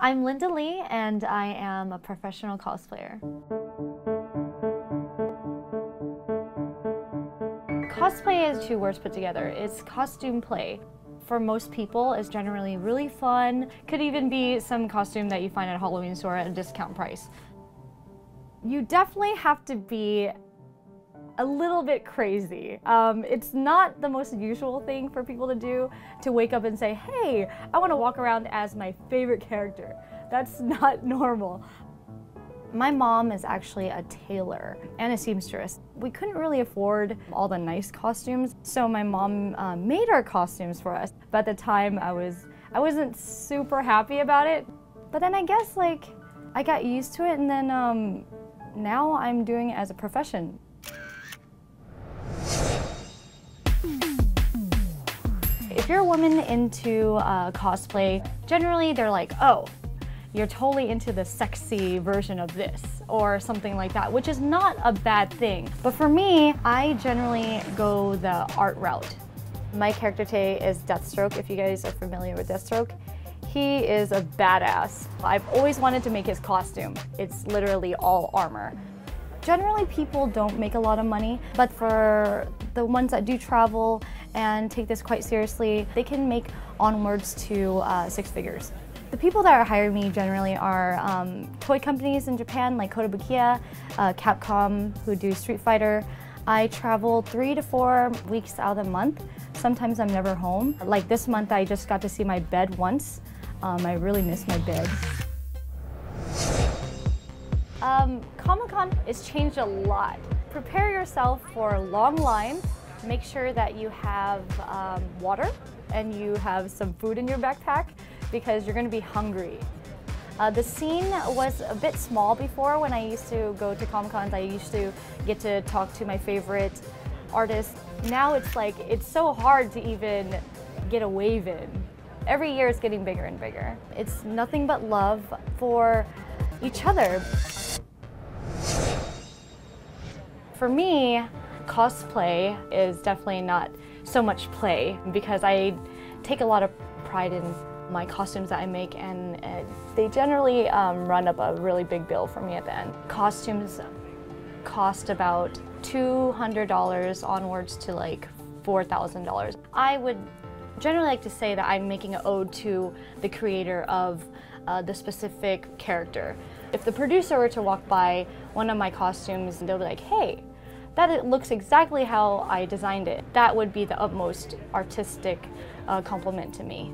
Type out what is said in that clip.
I'm Linda Le, and I am a professional cosplayer. Cosplay is two words put together. It's costume play. For most people, it's generally really fun. Could even be some costume that you find at a Halloween store at a discount price. You definitely have to be a little bit crazy. Um, it's not the most usual thing for people to do to wake up and say, hey, I want to walk around as my favorite character. That's not normal. My mom is actually a tailor and a seamstress. We couldn't really afford all the nice costumes, so my mom uh, made our costumes for us. But at the time, I was I wasn't super happy about it. But then I guess like I got used to it, and then um, now I'm doing it as a profession. If you're a woman into uh, cosplay, generally they're like, oh, you're totally into the sexy version of this or something like that, which is not a bad thing. But for me, I generally go the art route. My character today is Deathstroke, if you guys are familiar with Deathstroke. He is a badass. I've always wanted to make his costume. It's literally all armor. Generally, people don't make a lot of money, but for the ones that do travel and take this quite seriously, they can make onwards to uh, six figures. The people that are hiring me generally are um, toy companies in Japan like Kotobukiya, uh, Capcom, who do Street Fighter. I travel three to four weeks out of the month. Sometimes I'm never home. Like this month, I just got to see my bed once. Um, I really miss my bed. Um, Comic-Con has changed a lot. Prepare yourself for long lines. Make sure that you have um, water and you have some food in your backpack because you're going to be hungry. Uh, the scene was a bit small before when I used to go to Comic Cons. I used to get to talk to my favorite artists. Now it's like, it's so hard to even get a wave in. Every year it's getting bigger and bigger. It's nothing but love for each other. For me, cosplay is definitely not so much play because I take a lot of pride in my costumes that I make and uh, they generally um, run up a really big bill for me at the end. Costumes cost about $200 onwards to like $4,000. I would generally like to say that I'm making an ode to the creator of uh, the specific character. If the producer were to walk by one of my costumes, and they'll be like, hey, that looks exactly how I designed it. That would be the utmost artistic uh, compliment to me.